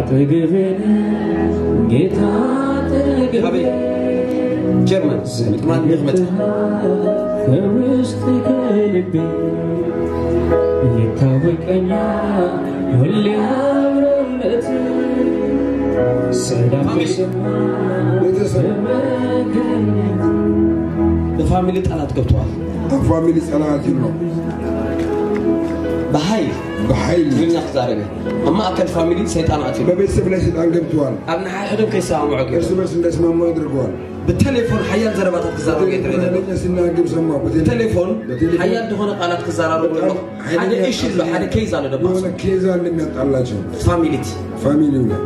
አጠገቤን ጌታ አጠገቤ ጀርመን ምጥማት ምክመት ከውስጥ ከልቤ ይታወቀኛ ሁሌ አብሮነት በፋሚሊ ጠላት ገብተዋል። በፋሚሊ ጠላት ነው በኃይል بحي جبنا خسارنا أما أكل فاميلي سيطان عتيل ما بيسب لي سيطان قمتوان أنا حيحدهم كيسا عمعك إرسو بس الناس ما ما يدركوان بالتليفون حيان زربات الخسارة بالتليفون حيان دهون قالت خسارة حنا إيش اللي حنا كيزان اللي بحصل كيزان اللي نتعلاجه فاميلي فاميلي ولا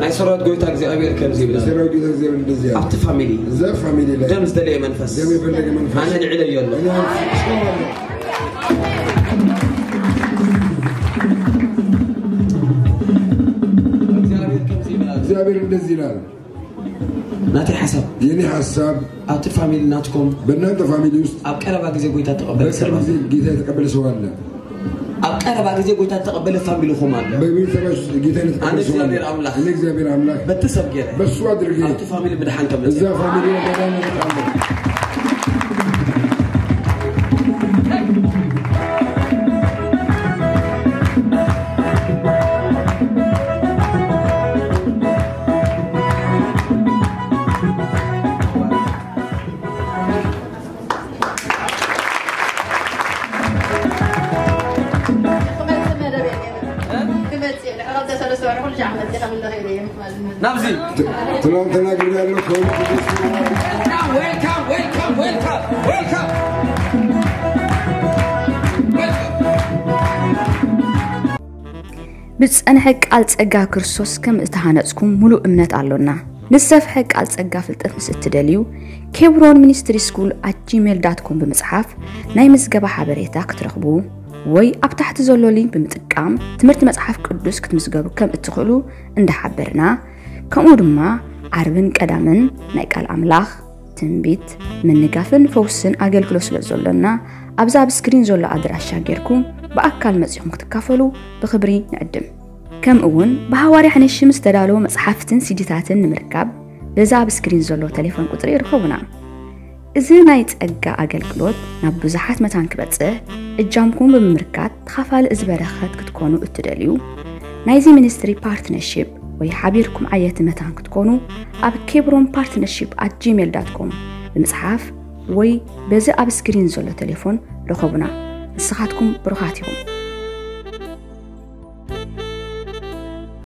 ናይ ስራት ጎይታ እግዚኣብሔር ከምዚ ይብላስራት ጎይታ እግዚኣብሔር እንደዚ ያ ኣብቲ ፋሚሊ እዛ ፋሚሊ ላይ ደም ዝደለየ መንፈስ ደም የፈለገ መንፈስ ኣነ ንዕለዮ ኣሎ اغزابير منزلال ناتي حساب يني حساب او تفامي ناتكم بنات فاميلي وست او كربا زي غيتا تقبل سبا غزي غيتا تقبل سوالنا او كربا غزي غيتا تقبل فاميلي خوما بيبي سبا غيتا تقبل سوالنا انا اغزابير املاح انا اغزابير املاح بتسب غير بس وادر غير او تفاميلي بدحان كم زي فاميلي بدحان كم ትናንትና ግን ያለው ዌልካም ቃል ፀጋ ክርስቶስ ከም ዝተሃነፅኩም ሙሉእ እምነት ኣሎና ንዝሰፍሐ ቃል ፀጋ ፍልጠት ምስ እትደልዩ ኬብሮን ሚኒስትሪ ስኩል ኣት ጂሜል ዳትኮም ብምፅሓፍ ናይ ምዝገባ ሓበሬታ ክትረኽቡ ወይ ኣብ ታሕቲ ዘሎ ሊንክ ብምጥቃም ትምህርቲ መፅሓፍ ቅዱስ ክትምስገቡ ከም እትኽእሉ እንዳሓበርና ከምኡ ድማ ዓርብን ቀዳምን ናይ ቃል ኣምላኽ ትንቢት ምንጋፍን ፈውስን ኣገልግሎት ስለ ዘሎና ኣብዛ ኣብ ስክሪን ዘሎ ኣድራሻ ጌርኩም ብኣካል መፂኹም ክትካፈሉ ብክብሪ ንዕድም ከምኡ እውን ብሃዋርያ ሓንሺ ምስ ተዳለወ መፅሓፍትን ሲዲታትን ንምርካብ በዛ ኣብ ስክሪን ዘሎ ቴሌፎን ቁፅሪ ይርከቡና እዚ ናይ ፀጋ ኣገልግሎት ናብ ብዙሓት መታን ክበፅሕ እጃምኩም ብምምርካት ተኻፋሊ ዝበረኸት ክትኮኑ እትደልዩ ናይዚ ሚኒስትሪ ፓርትነርሽፕ ወይ ሓቢርኩም ዓየት መታን ክትኮኑ ኣብ ኬብሮን ፓርትነርሽፕ ኣት ጂሜል ዳትኮም ብምፅሓፍ ወይ በዚ ኣብ ስክሪን ዘሎ ቴሌፎን ረኸቡና ንስኻትኩም ብሩኻት ኢኹም